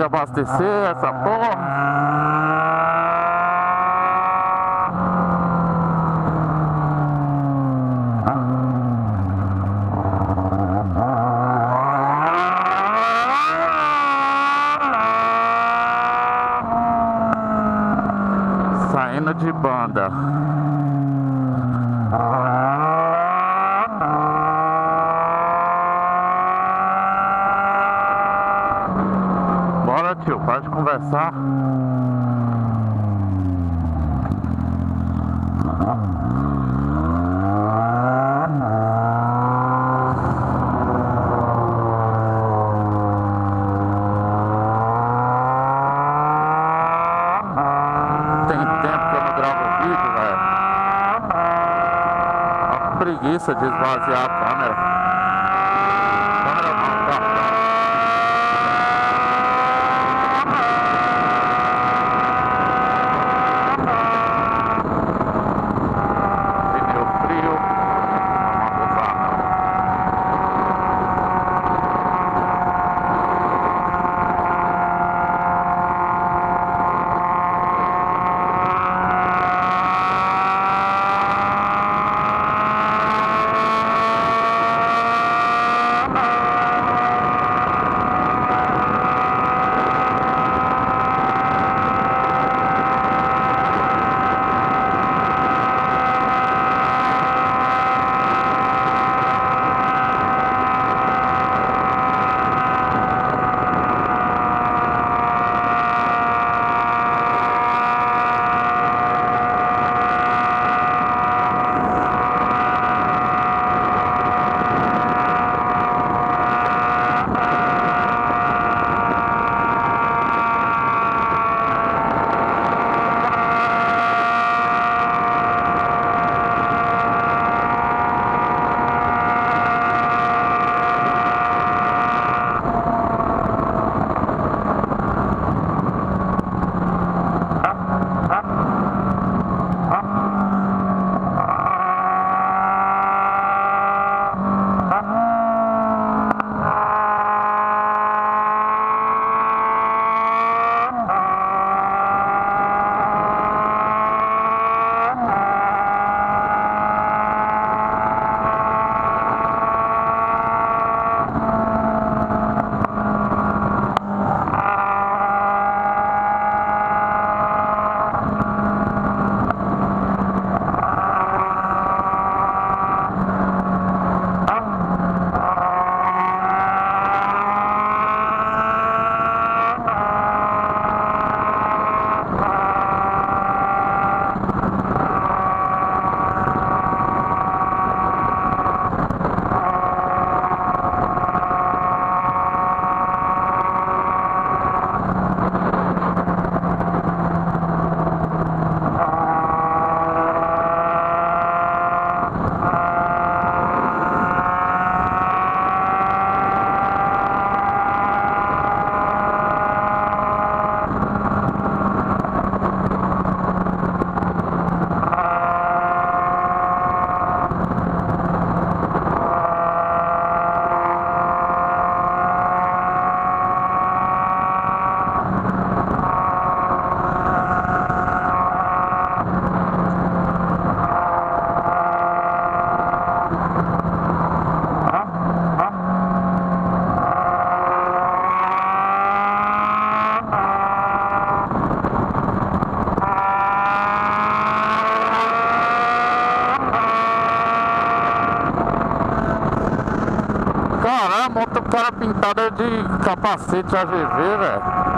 que abastecer essa porra. Saindo de banda. Gravo vídeo, velho. Uma preguiça de esvaziar a. Câmera cara pintado de capacete AGV, velho.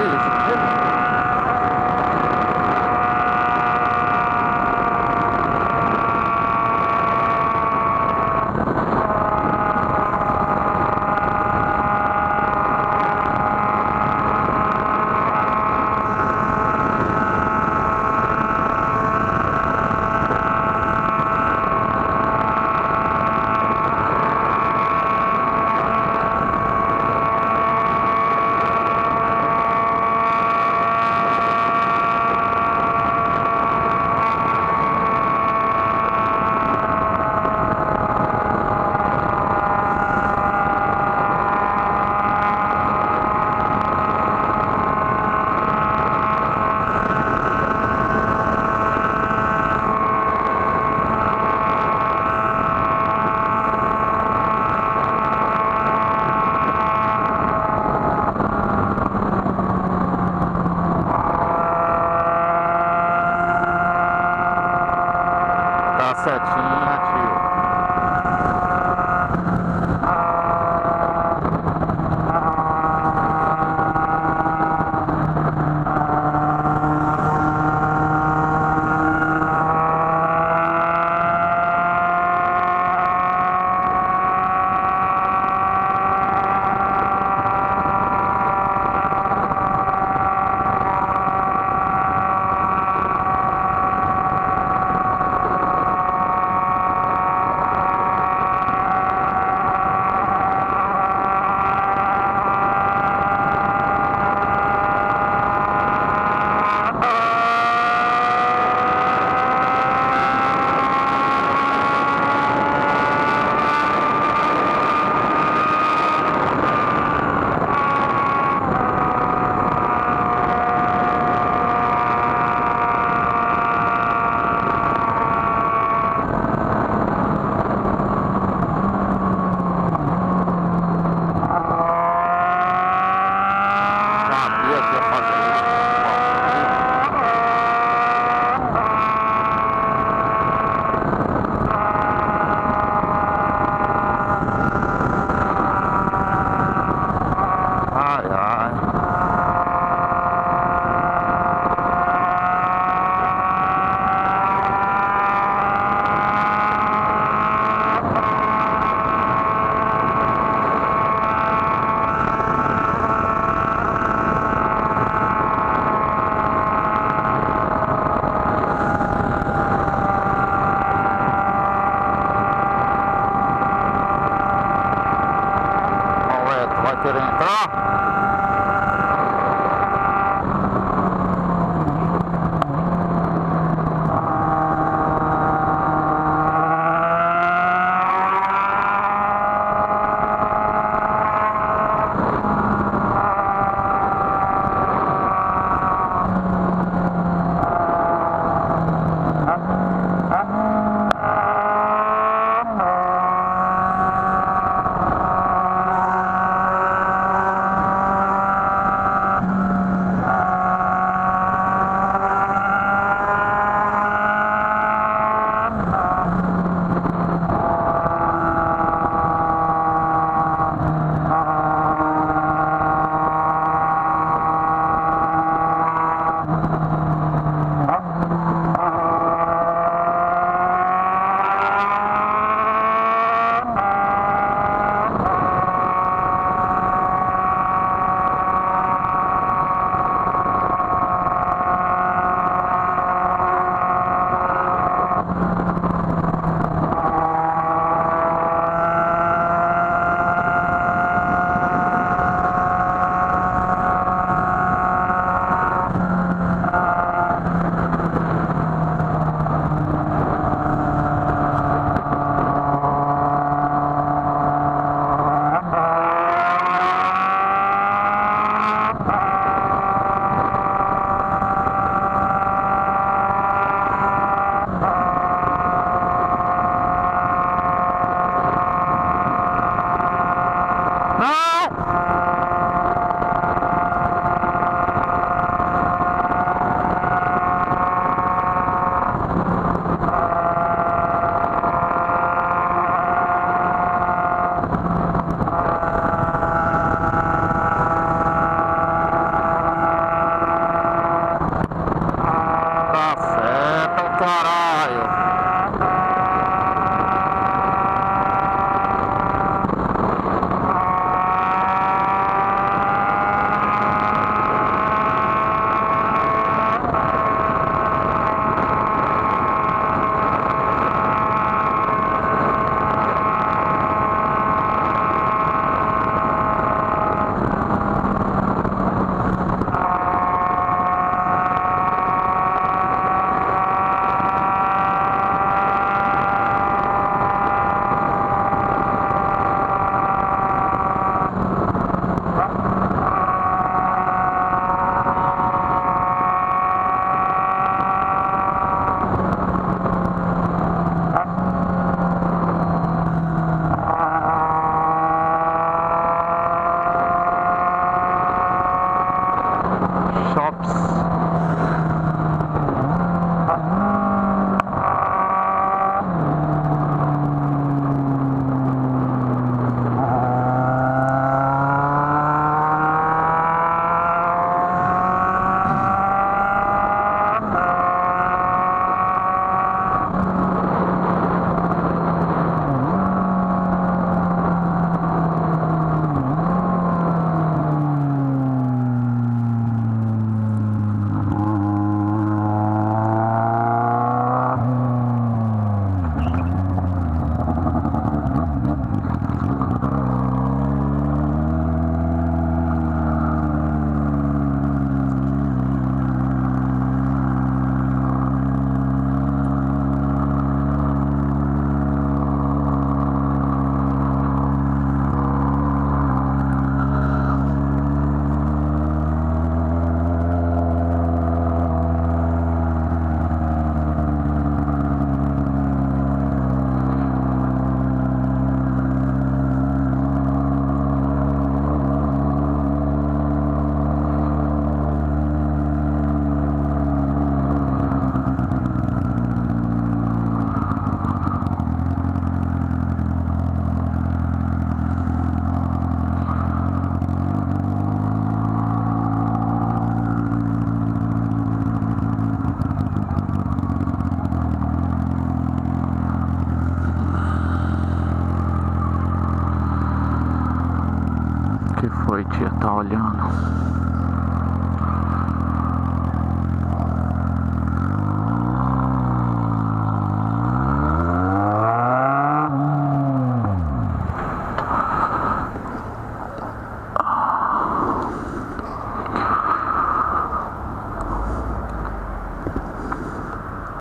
Thank. Que foi, tia? Tá olhando?